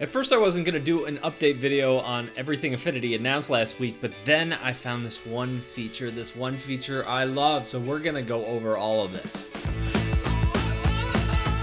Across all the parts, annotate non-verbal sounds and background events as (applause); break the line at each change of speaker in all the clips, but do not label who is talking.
At first I wasn't going to do an update video on everything Affinity announced last week, but then I found this one feature, this one feature I love, so we're going to go over all of this.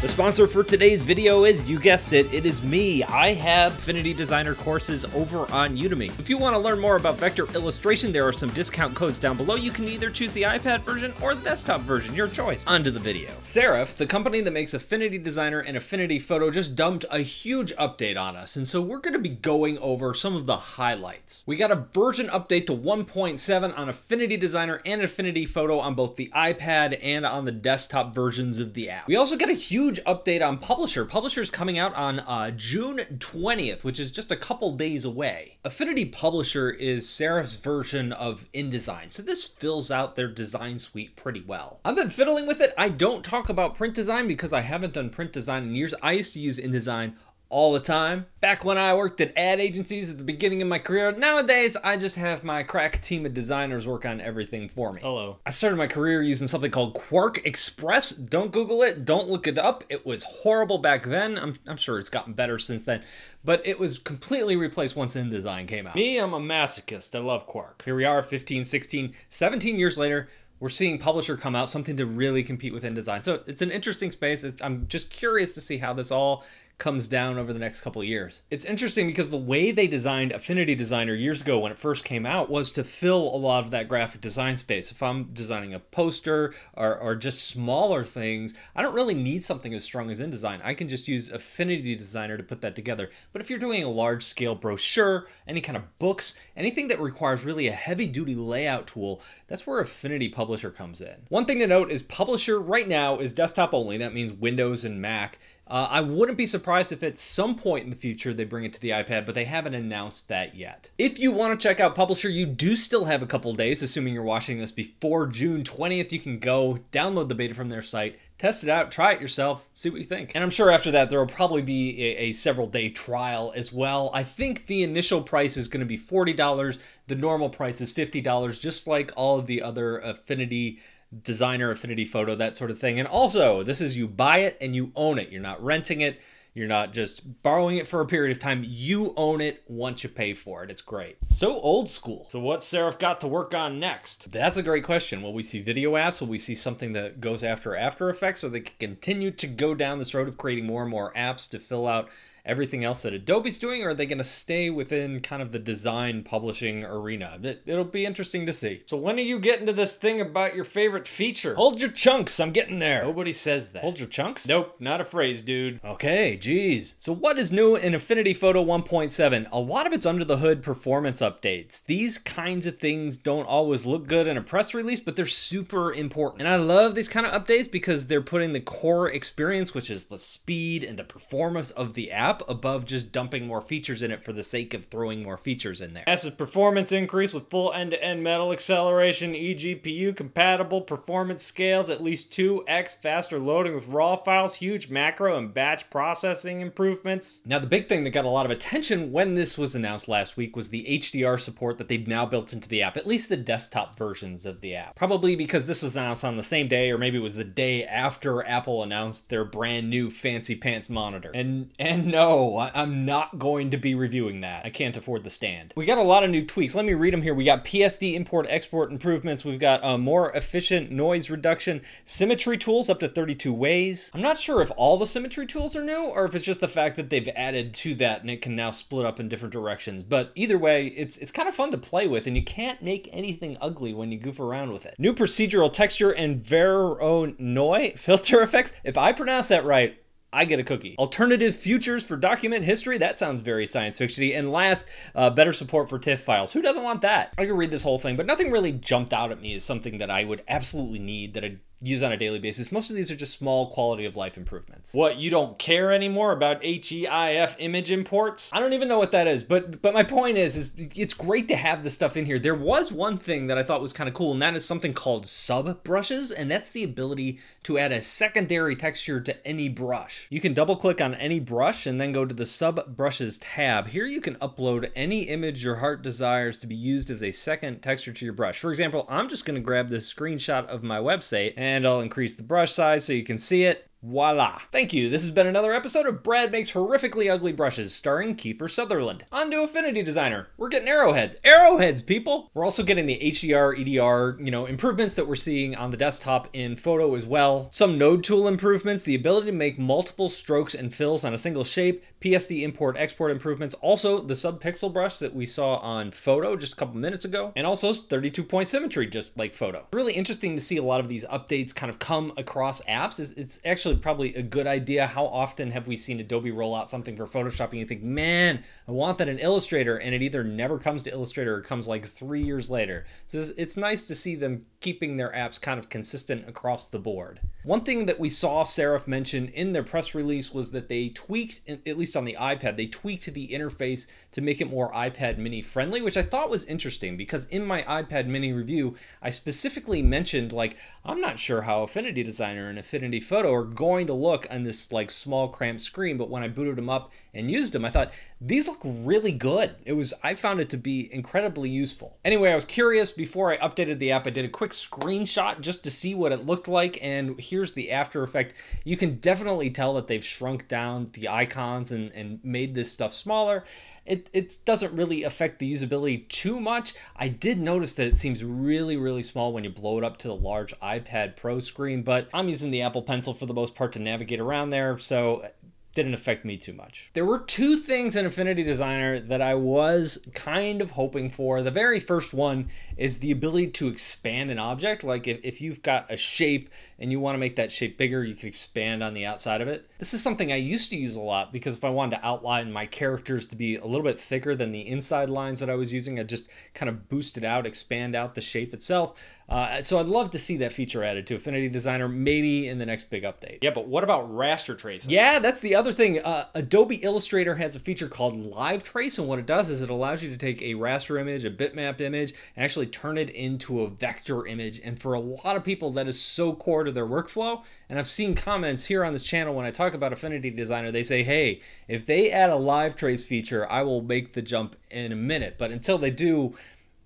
The sponsor for today's video is, you guessed it, it is me. I have Affinity Designer courses over on Udemy. If you want to learn more about vector illustration, there are some discount codes down below. You can either choose the iPad version or the desktop version, your choice. Onto the video. Serif, the company that makes Affinity Designer and Affinity Photo, just dumped a huge update on us, and so we're going to be going over some of the highlights. We got a version update to 1.7 on Affinity Designer and Affinity Photo on both the iPad and on the desktop versions of the app. We also got a huge huge update on Publisher. Publisher's coming out on uh, June 20th, which is just a couple days away. Affinity Publisher is Serif's version of InDesign, so this fills out their design suite pretty well. I've been fiddling with it. I don't talk about print design because I haven't done print design in years. I used to use InDesign all the time. Back when I worked at ad agencies at the beginning of my career, nowadays I just have my crack team of designers work on everything for me.
Hello.
I started my career using something called QuarkXPress. Don't Google it, don't look it up. It was horrible back then. I'm, I'm sure it's gotten better since then, but it was completely replaced once InDesign came out.
Me, I'm a masochist. I love Quark.
Here we are 15, 16, 17 years later we're seeing publisher come out something to really compete with InDesign. So it's an interesting space. I'm just curious to see how this all comes down over the next couple years. It's interesting because the way they designed Affinity Designer years ago when it first came out was to fill a lot of that graphic design space. If I'm designing a poster or, or just smaller things, I don't really need something as strong as InDesign. I can just use Affinity Designer to put that together. But if you're doing a large scale brochure, any kind of books, anything that requires really a heavy duty layout tool, that's where Affinity Publisher comes in. One thing to note is Publisher right now is desktop only. That means Windows and Mac. Uh, I wouldn't be surprised if at some point in the future they bring it to the iPad, but they haven't announced that yet. If you want to check out Publisher, you do still have a couple days, assuming you're watching this before June 20th. You can go download the beta from their site, test it out, try it yourself, see what you think. And I'm sure after that there will probably be a, a several day trial as well. I think the initial price is going to be $40. The normal price is $50, just like all of the other Affinity designer affinity photo, that sort of thing. And also, this is you buy it and you own it. You're not renting it. You're not just borrowing it for a period of time. You own it once you pay for it. It's great. So old school.
So what's Serif got to work on next?
That's a great question. Will we see video apps? Will we see something that goes after After Effects so they can continue to go down this road of creating more and more apps to fill out everything else that Adobe's doing, or are they going to stay within kind of the design publishing arena? It, will be interesting to see.
So when are you getting to this thing about your favorite feature?
Hold your chunks, I'm getting there.
Nobody says that.
Hold your chunks?
Nope, not a phrase, dude.
Okay, geez. So what is new in Affinity Photo 1.7? A lot of it's under the hood performance updates. These kinds of things don't always look good in a press release, but they're super important. And I love these kind of updates because they're putting the core experience, which is the speed and the performance of the app, above just dumping more features in it for the sake of throwing more features in there.
Massive performance increase with full end-to-end metal acceleration, eGPU compatible performance scales, at least 2x faster loading with raw files, huge macro and batch processing improvements.
Now the big thing that got a lot of attention when this was announced last week was the HDR support that they've now built into the app, at least the desktop versions of the app. Probably because this was announced on the same day or maybe it was the day after Apple announced their brand new fancy pants monitor. And and no, no, I'm not going to be reviewing that. I can't afford the stand. We got a lot of new tweaks. Let me read them here. We got PSD import export improvements. We've got a more efficient noise reduction, symmetry tools up to 32 ways. I'm not sure if all the symmetry tools are new or if it's just the fact that they've added to that and it can now split up in different directions. But either way, it's it's kind of fun to play with and you can't make anything ugly when you goof around with it. New procedural texture and Voronoi filter effects. If I pronounce that right, I get a cookie. Alternative futures for document history, that sounds very science fictiony. And last, uh, better support for TIFF files. Who doesn't want that? I could read this whole thing, but nothing really jumped out at me as something that I would absolutely need that I use on a daily basis. Most of these are just small quality of life improvements.
What, you don't care anymore about HEIF image imports?
I don't even know what that is, but but my point is is it's great to have this stuff in here. There was one thing that I thought was kind of cool and that is something called sub brushes and that's the ability to add a secondary texture to any brush. You can double click on any brush and then go to the sub brushes tab. Here you can upload any image your heart desires to be used as a second texture to your brush. For example, I'm just going to grab this screenshot of my website and I'll increase the brush size so you can see it. Voila. Thank you. This has been another episode of Brad Makes Horrifically Ugly Brushes, starring Kiefer Sutherland. On to Affinity Designer. We're getting arrowheads. Arrowheads, people! We're also getting the HDR, EDR, you know, improvements that we're seeing on the desktop in photo as well. Some node tool improvements, the ability to make multiple strokes and fills on a single shape, PSD import export improvements, also the subpixel brush that we saw on photo just a couple minutes ago, and also 32 point symmetry, just like photo. Really interesting to see a lot of these updates kind of come across apps. It's, it's actually probably a good idea. How often have we seen Adobe roll out something for Photoshop and you think, man, I want that in Illustrator, and it either never comes to Illustrator or comes like three years later. So it's nice to see them keeping their apps kind of consistent across the board. One thing that we saw Serif mention in their press release was that they tweaked, at least on the iPad, they tweaked the interface to make it more iPad mini friendly, which I thought was interesting because in my iPad mini review, I specifically mentioned like, I'm not sure how Affinity Designer and Affinity Photo are going to look on this like small cramped screen, but when I booted them up and used them, I thought these look really good. It was, I found it to be incredibly useful. Anyway, I was curious before I updated the app, I did a quick screenshot just to see what it looked like. And here's the after effect. You can definitely tell that they've shrunk down the icons and, and made this stuff smaller. It, it doesn't really affect the usability too much. I did notice that it seems really, really small when you blow it up to the large iPad Pro screen, but I'm using the Apple Pencil for the most part to navigate around there, so didn't affect me too much. There were two things in Affinity Designer that I was kind of hoping for. The very first one is the ability to expand an object. Like if, if you've got a shape and you want to make that shape bigger, you can expand on the outside of it. This is something I used to use a lot because if I wanted to outline my characters to be a little bit thicker than the inside lines that I was using, I just kind of boosted out, expand out the shape itself. Uh, so I'd love to see that feature added to Affinity Designer, maybe in the next big update.
Yeah, but what about raster tracing?
Yeah, that's the other thing. Uh, Adobe Illustrator has a feature called Live Trace, and what it does is it allows you to take a raster image, a bitmapped image, and actually turn it into a vector image. And for a lot of people, that is so core to their workflow. And I've seen comments here on this channel when I talk about Affinity Designer, they say, hey, if they add a Live Trace feature, I will make the jump in a minute. But until they do,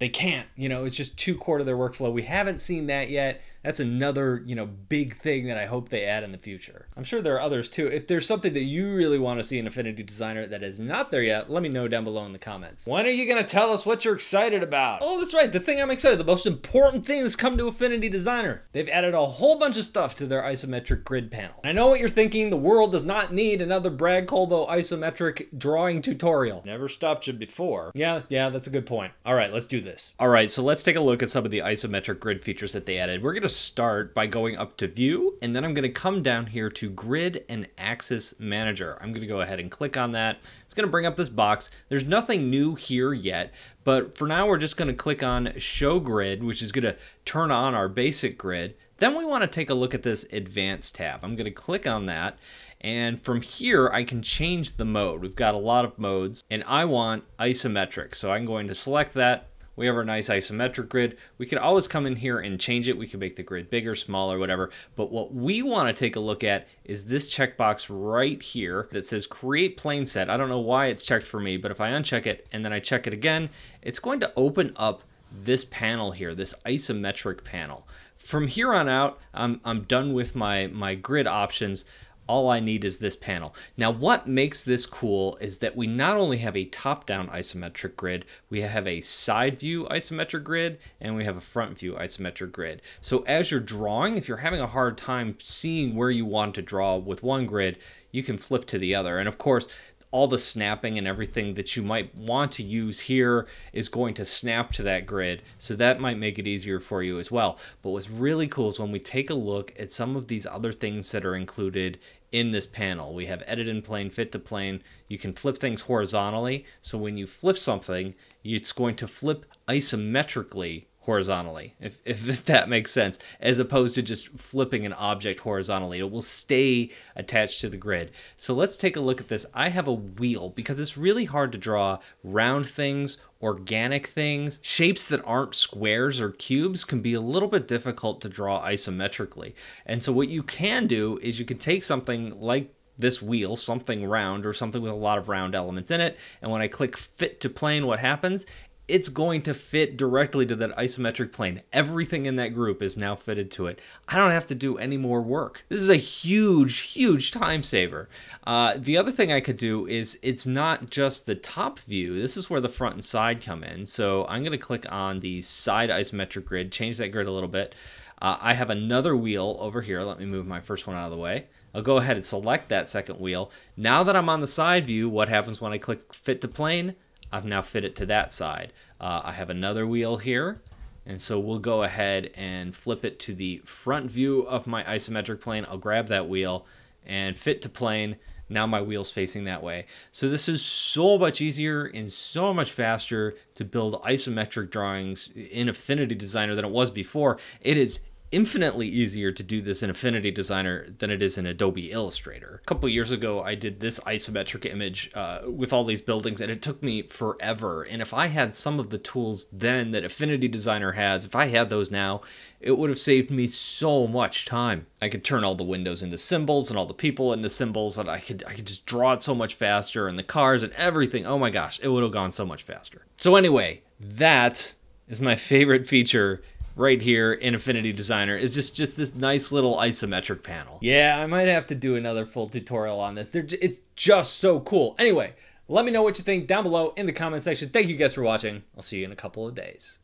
they can't. You know, it's just too core to their workflow. We haven't seen that yet that's another you know big thing that I hope they add in the future. I'm sure there are others too. If there's something that you really want to see in Affinity Designer that is not there yet, let me know down below in the comments.
When are you gonna tell us what you're excited about?
Oh, that's right. The thing I'm excited. The most important thing that's come to Affinity Designer. They've added a whole bunch of stuff to their isometric grid panel. I know what you're thinking. The world does not need another Brad Colbow isometric drawing tutorial.
Never stopped you before.
Yeah, yeah, that's a good point. All right, let's do this. All right, so let's take a look at some of the isometric grid features that they added. We're gonna start by going up to view and then I'm going to come down here to grid and axis manager. I'm going to go ahead and click on that. It's going to bring up this box. There's nothing new here yet, but for now we're just going to click on show grid, which is going to turn on our basic grid. Then we want to take a look at this advanced tab. I'm going to click on that and from here I can change the mode. We've got a lot of modes and I want isometric. So I'm going to select that we have our nice isometric grid. We could always come in here and change it. We could make the grid bigger, smaller, whatever. But what we want to take a look at is this checkbox right here that says create plane set. I don't know why it's checked for me, but if I uncheck it and then I check it again, it's going to open up this panel here, this isometric panel. From here on out, I'm, I'm done with my, my grid options all I need is this panel. Now what makes this cool is that we not only have a top-down isometric grid, we have a side view isometric grid, and we have a front view isometric grid. So as you're drawing, if you're having a hard time seeing where you want to draw with one grid, you can flip to the other. And of course, all the snapping and everything that you might want to use here is going to snap to that grid. So that might make it easier for you as well. But what's really cool is when we take a look at some of these other things that are included in this panel. We have edit in plane, fit to plane. You can flip things horizontally. So when you flip something, it's going to flip isometrically horizontally, if, if (laughs) that makes sense, as opposed to just flipping an object horizontally. It will stay attached to the grid. So let's take a look at this. I have a wheel because it's really hard to draw round things, organic things. Shapes that aren't squares or cubes can be a little bit difficult to draw isometrically. And so what you can do is you can take something like this wheel, something round or something with a lot of round elements in it. And when I click fit to plane, what happens? It's going to fit directly to that isometric plane. Everything in that group is now fitted to it. I don't have to do any more work. This is a huge, huge time saver. Uh, the other thing I could do is it's not just the top view. This is where the front and side come in. So I'm going to click on the side isometric grid, change that grid a little bit. Uh, I have another wheel over here. Let me move my first one out of the way. I'll go ahead and select that second wheel. Now that I'm on the side view, what happens when I click fit to plane? I've now fit it to that side. Uh, I have another wheel here. And so we'll go ahead and flip it to the front view of my isometric plane. I'll grab that wheel and fit to plane. Now my wheel's facing that way. So this is so much easier and so much faster to build isometric drawings in Affinity Designer than it was before. It is infinitely easier to do this in Affinity Designer than it is in Adobe Illustrator. A couple years ago, I did this isometric image uh, with all these buildings, and it took me forever. And if I had some of the tools then that Affinity Designer has, if I had those now, it would have saved me so much time. I could turn all the windows into symbols and all the people into symbols, and I could I could just draw it so much faster, and the cars and everything. Oh my gosh, it would have gone so much faster. So anyway, that is my favorite feature right here in Affinity Designer is just just this nice little isometric panel. Yeah, I might have to do another full tutorial on this. They're, it's just so cool. Anyway, let me know what you think down below in the comment section. Thank you guys for watching. I'll see you in a couple of days.